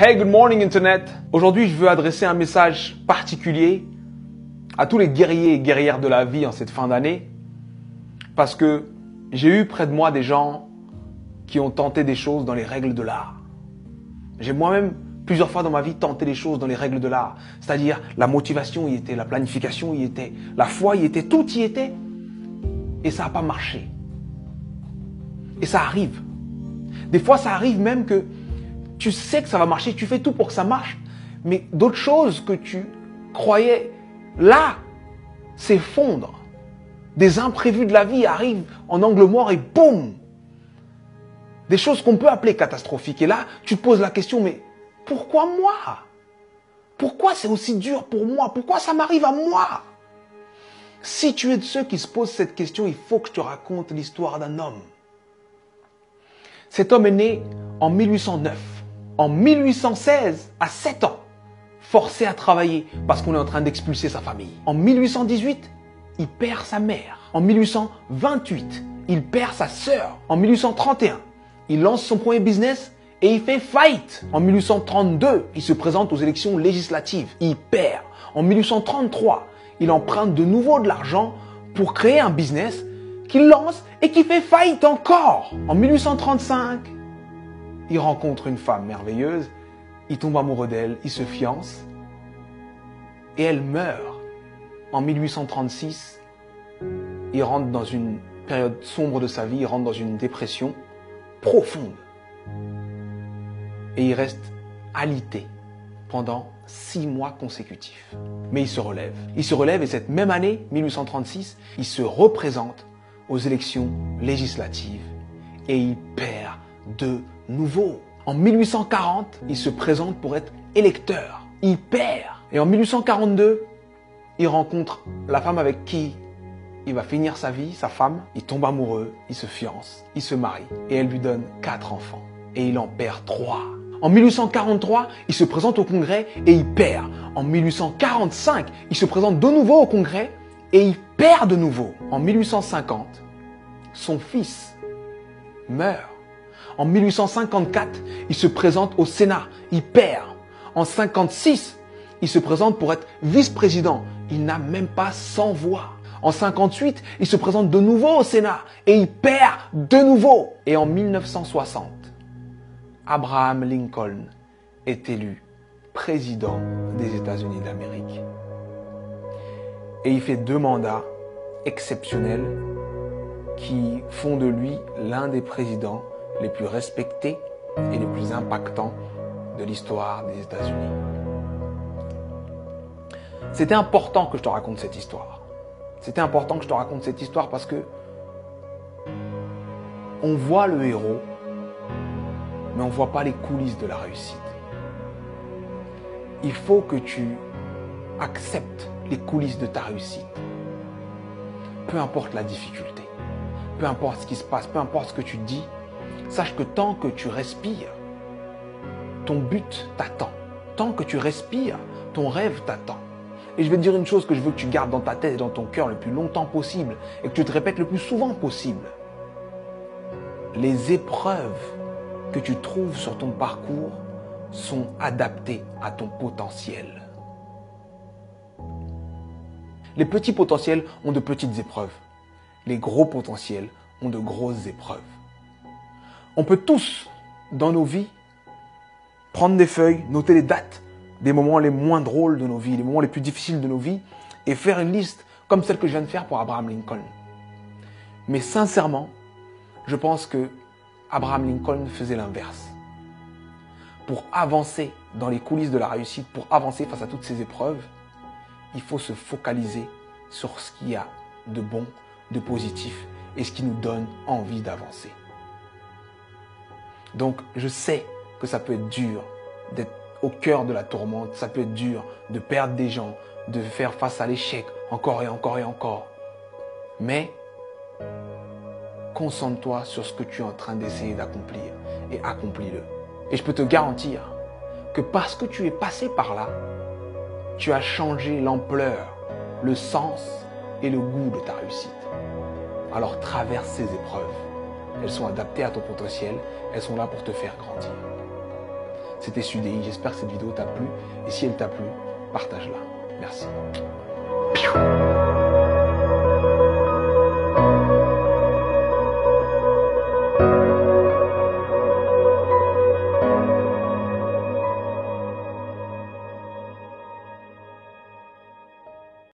Hey, good morning Internet. Aujourd'hui, je veux adresser un message particulier à tous les guerriers et guerrières de la vie en cette fin d'année. Parce que j'ai eu près de moi des gens qui ont tenté des choses dans les règles de l'art. J'ai moi-même plusieurs fois dans ma vie tenté des choses dans les règles de l'art. C'est-à-dire la motivation y était, la planification y était, la foi y était, tout y était. Et ça n'a pas marché. Et ça arrive. Des fois, ça arrive même que tu sais que ça va marcher, tu fais tout pour que ça marche, mais d'autres choses que tu croyais là s'effondrent. Des imprévus de la vie arrivent en angle mort et boum Des choses qu'on peut appeler catastrophiques. Et là, tu te poses la question, mais pourquoi moi? Pourquoi c'est aussi dur pour moi? Pourquoi ça m'arrive à moi? Si tu es de ceux qui se posent cette question, il faut que je te raconte l'histoire d'un homme. Cet homme est né en 1809. En 1816, à 7 ans, forcé à travailler parce qu'on est en train d'expulser sa famille. En 1818, il perd sa mère. En 1828, il perd sa sœur. En 1831, il lance son premier business et il fait fight. En 1832, il se présente aux élections législatives. Il perd. En 1833, il emprunte de nouveau de l'argent pour créer un business qu'il lance et qui fait faillite encore. En 1835, il rencontre une femme merveilleuse, il tombe amoureux d'elle, il se fiance et elle meurt. En 1836, il rentre dans une période sombre de sa vie, il rentre dans une dépression profonde. Et il reste alité pendant six mois consécutifs. Mais il se relève. Il se relève et cette même année, 1836, il se représente aux élections législatives et il perd de nouveau. En 1840, il se présente pour être électeur. Il perd. Et en 1842, il rencontre la femme avec qui il va finir sa vie, sa femme. Il tombe amoureux, il se fiance, il se marie et elle lui donne quatre enfants. Et il en perd trois. En 1843, il se présente au Congrès et il perd. En 1845, il se présente de nouveau au Congrès et il perd de nouveau. En 1850, son fils meurt. En 1854, il se présente au Sénat, il perd. En 56, il se présente pour être vice-président, il n'a même pas 100 voix. En 58, il se présente de nouveau au Sénat et il perd de nouveau. Et en 1960, Abraham Lincoln est élu président des États-Unis d'Amérique. Et il fait deux mandats exceptionnels qui font de lui l'un des présidents les plus respectés et les plus impactants de l'histoire des États-Unis. C'était important que je te raconte cette histoire. C'était important que je te raconte cette histoire parce que on voit le héros, mais on voit pas les coulisses de la réussite. Il faut que tu acceptes les coulisses de ta réussite. Peu importe la difficulté, peu importe ce qui se passe, peu importe ce que tu dis, sache que tant que tu respires, ton but t'attend. Tant que tu respires, ton rêve t'attend. Et je vais te dire une chose que je veux que tu gardes dans ta tête et dans ton cœur le plus longtemps possible et que tu te répètes le plus souvent possible. Les épreuves que tu trouves sur ton parcours sont adaptées à ton potentiel. Les petits potentiels ont de petites épreuves. Les gros potentiels ont de grosses épreuves. On peut tous, dans nos vies, prendre des feuilles, noter les dates des moments les moins drôles de nos vies, les moments les plus difficiles de nos vies, et faire une liste comme celle que je viens de faire pour Abraham Lincoln. Mais sincèrement, je pense que Abraham Lincoln faisait l'inverse. Pour avancer dans les coulisses de la réussite, pour avancer face à toutes ces épreuves, il faut se focaliser sur ce qu'il y a de bon, de positif et ce qui nous donne envie d'avancer. Donc je sais que ça peut être dur d'être au cœur de la tourmente, ça peut être dur de perdre des gens, de faire face à l'échec encore et encore et encore. Mais concentre-toi sur ce que tu es en train d'essayer d'accomplir et accomplis-le. Et je peux te garantir que parce que tu es passé par là, tu as changé l'ampleur, le sens et le goût de ta réussite. Alors traverse ces épreuves. Elles sont adaptées à ton potentiel, elles sont là pour te faire grandir. C'était Sudei. J'espère que cette vidéo t'a plu. Et si elle t'a plu, partage-la. Merci.